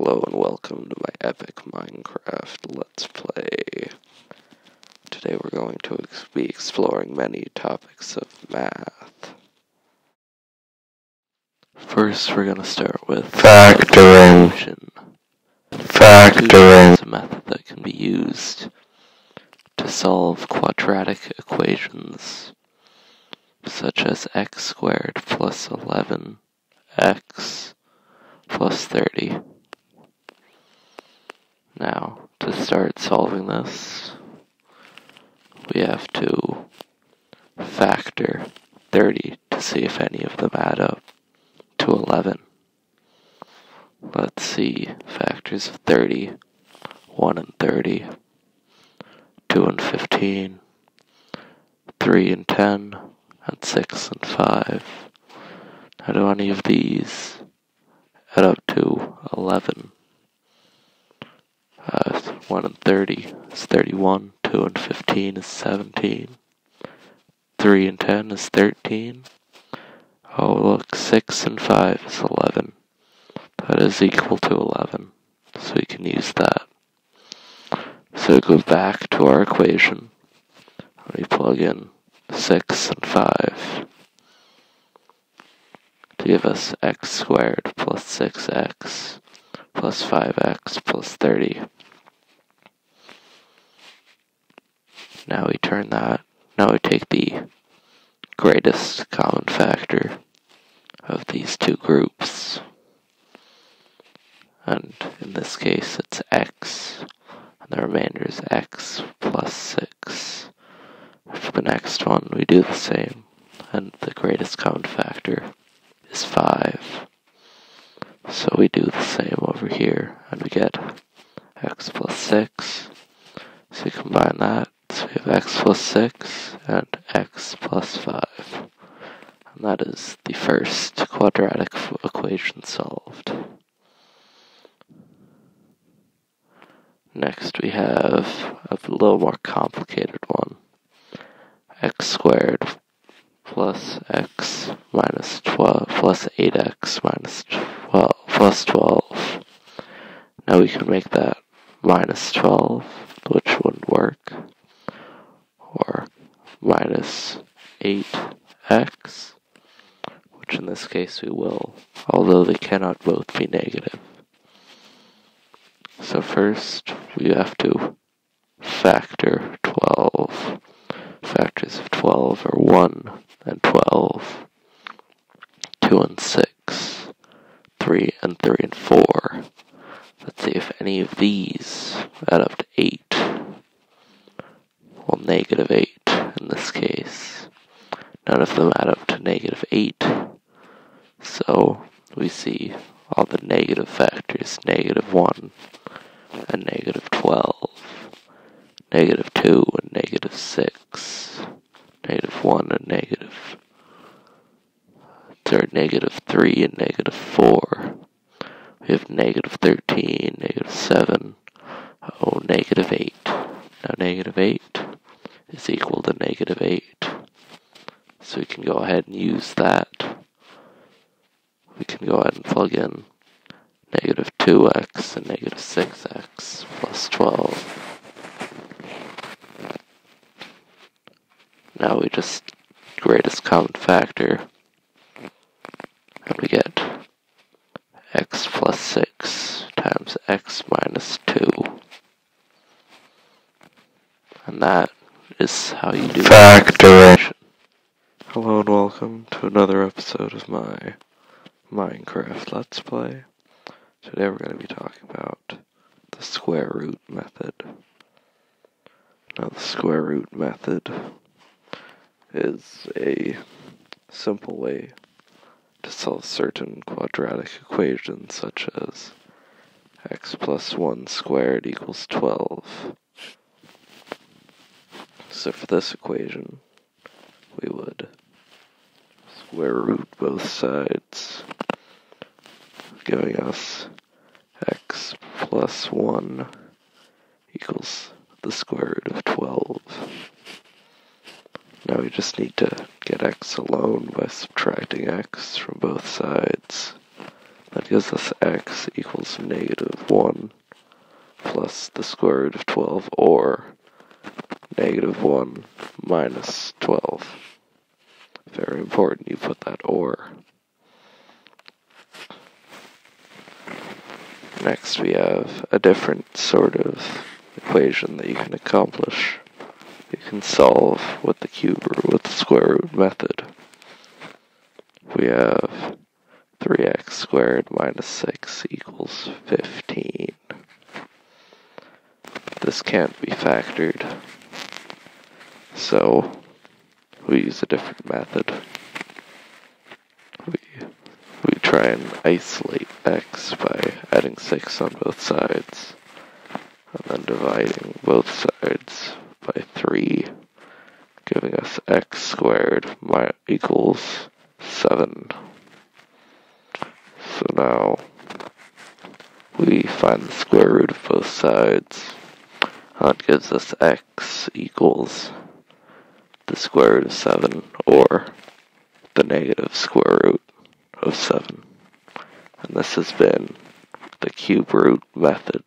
Hello and welcome to my epic Minecraft Let's Play. Today we're going to be exploring many topics of math. First we're going to start with Factoring. Factoring. is a method that can be used to solve quadratic equations such as x squared plus 11x plus 30. Now, to start solving this, we have to factor 30 to see if any of them add up to 11. Let's see factors of 30, 1 and 30, 2 and 15, 3 and 10, and 6 and 5. How do any of these add up to 11? Uh, 1 and 30 is 31, 2 and 15 is 17, 3 and 10 is 13. Oh, look, 6 and 5 is 11. That is equal to 11, so we can use that. So go back to our equation. We plug in 6 and 5 to give us x squared plus 6x plus 5x plus 30. Now we turn that, now we take the greatest common factor of these two groups. And in this case, it's x, and the remainder is x plus 6. For the next one, we do the same, and the greatest common factor is 5. So we do the same over here, and we get x plus 6. So we combine that, we have x plus 6 and x plus 5. And that is the first quadratic equation solved. Next we have a little more complicated one. x squared plus x minus 12 plus 8x minus 12 plus 12. Now we can make that minus 12, which wouldn't work, or minus 8x, which in this case we will, although they cannot both be negative. So first we have to factor 12. Factors of 12 are 1 and 12, 2 and 6, 3 and 3 and 4. Let's see if any of these add up to 8. Well, negative 8 in this case. None of them add up to negative 8. So we see all the negative factors negative 1 and negative 12, negative 2 and negative 6, negative 1 and negative, or negative 3 and negative 4. We have negative 13, negative 7, oh, negative 8. Now, negative 8 is equal to negative 8. We can go ahead and use that. We can go ahead and plug in negative 2x and negative 6x plus 12. Now we just greatest common factor and we get x plus 6 times x minus 2. And that is how you do Factoring. Hello and welcome to another episode of my Minecraft Let's Play. Today we're going to be talking about the square root method. Now, the square root method is a simple way to solve certain quadratic equations, such as x plus 1 squared equals 12. So, for this equation, we would square root both sides, giving us x plus 1 equals the square root of 12. Now we just need to get x alone by subtracting x from both sides. That gives us x equals negative 1 plus the square root of 12 or negative 1 minus 12. Very important you put that or. Next we have a different sort of equation that you can accomplish. You can solve with the cube root with the square root method. We have 3x squared minus 6 equals 15. This can't be factored, so we use a different method. We, we try and isolate x by adding 6 on both sides, and then dividing both sides by 3, giving us x squared equals 7. So now we find the square root of both sides. That gives us x equals the square root of 7 or the negative square root of 7. And this has been cube root method.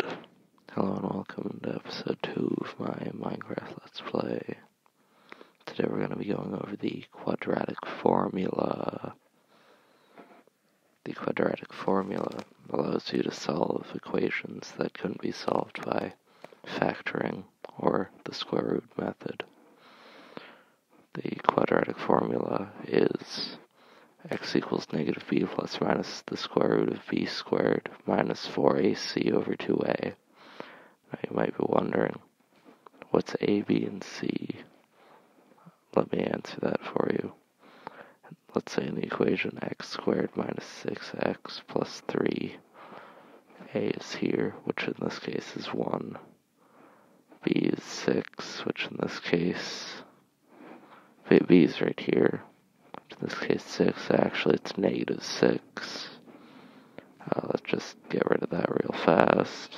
Hello and welcome to episode 2 of my Minecraft Let's Play. Today we're going to be going over the quadratic formula. The quadratic formula allows you to solve equations that couldn't be solved by factoring or the square root method. The quadratic formula is x equals negative b plus minus the square root of b squared minus 4ac over 2a. Now you might be wondering, what's a, b, and c? Let me answer that for you. Let's say in the equation x squared minus 6x plus 3, a is here, which in this case is 1. b is 6, which in this case, b is right here, this case 6, actually it's negative 6. Uh, let's just get rid of that real fast.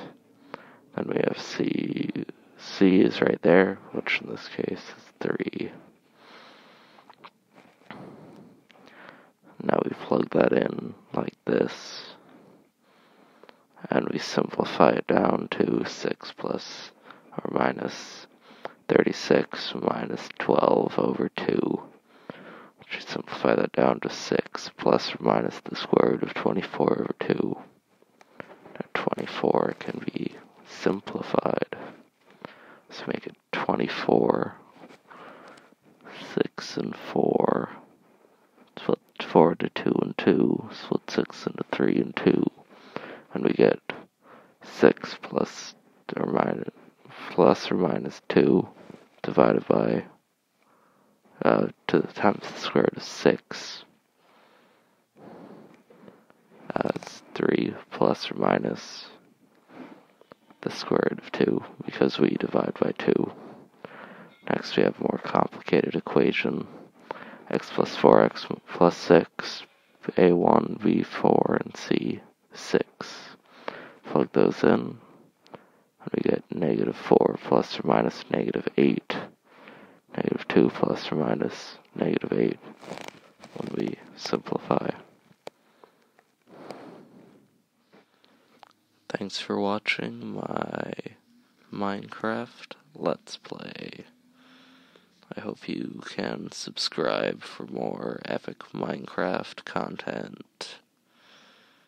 Then we have c, c is right there, which in this case is 3. Now we plug that in like this. And we simplify it down to 6 plus or minus 36 minus 12 over 2. Simplify that down to 6 plus or minus the square root of 24 over 2. Now 24 can be simplified. So make it 24, 6 and 4 Split 4 to 2 and 2, split 6 into 3 and 2, and we get 6 plus or minus, plus or minus 2 divided by uh, to the times the square root of 6 That's 3 plus or minus the square root of 2 because we divide by 2. Next we have a more complicated equation x plus 4x plus 6, a1, b4, and c 6. Plug those in, and we get negative 4 plus or minus negative 8, negative 2 plus or minus negative 8 when we simplify. Thanks for watching my Minecraft Let's Play. I hope you can subscribe for more epic Minecraft content.